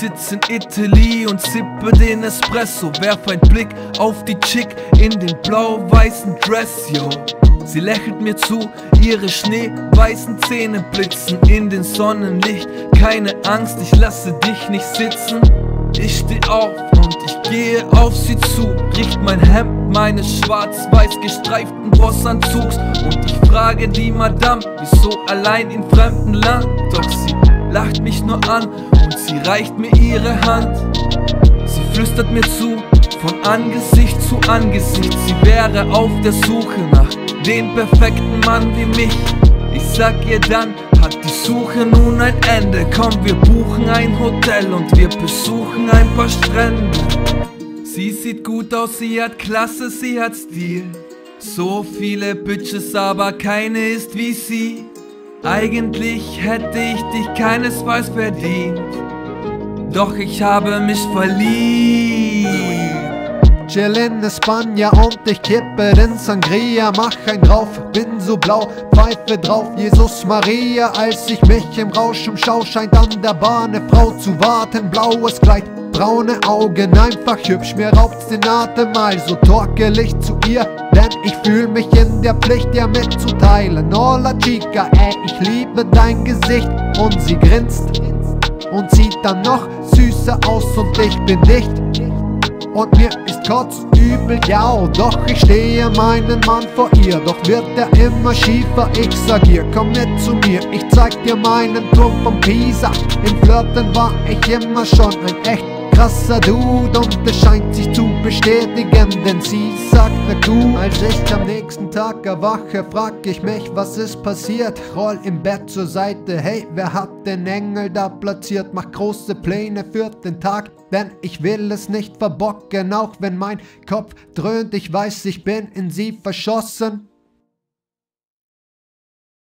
sitz in Italy und sippe den Espresso. Werf ein Blick auf die Chick in den blau-weißen Dress, yo. Sie lächelt mir zu, ihre schneeweißen Zähne blitzen in den Sonnenlicht. Keine Angst, ich lasse dich nicht sitzen. Ich steh auf und ich gehe auf sie zu. Riecht mein Hemd meines schwarz-weiß gestreiften Bossanzugs. Und ich frage die Madame, wieso allein in fremden Land? Doch sie lacht mich nur an und sie reicht mir ihre Hand. Sie flüstert mir zu, von Angesicht zu Angesicht. Sie wäre auf der Suche nach den perfekten Mann wie mich. Ich sag ihr dann, hat die Suche nun ein Ende. Komm, wir buchen ein Hotel und wir besuchen ein paar Strände. Sie sieht gut aus, sie hat Klasse, sie hat Stil. So viele Bitches, aber keine ist wie sie. Eigentlich hätte ich dich keinesfalls verdient. Doch ich habe mich verliebt. Chill in Espanja und ich kippe den Sangria, mach ein drauf, bin so blau, pfeife drauf, Jesus Maria. Als ich mich im Rausch umschau, scheint an der Bahn eine Frau zu warten, blaues Kleid, braune Augen, einfach hübsch, mir raubt's den Atem, also torkel ich zu ihr, denn ich fühl mich in der Pflicht, ihr mitzuteilen. Hola Chica, ey, ich liebe dein Gesicht. Und sie grinst und sieht dann noch süßer aus. Und ich bin nicht. Und mir ist kotzübel, ja, doch ich stehe meinen Mann vor ihr, doch wird er immer schiefer, ich sag ihr, komm mit zu mir, ich zeig dir meinen Turm von Pisa, im Flirten war ich immer schon ein echt krasser Dude und es scheint sich zu bestätigen, denn sie sagt na du. Als ich am nächsten Tag erwache, frag ich mich, was ist passiert? Roll im Bett zur Seite, hey, wer hat den Engel da platziert? Mach große Pläne für den Tag, denn ich will es nicht verbocken, auch wenn mein Kopf dröhnt, ich weiß, ich bin in sie verschossen.